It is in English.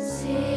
See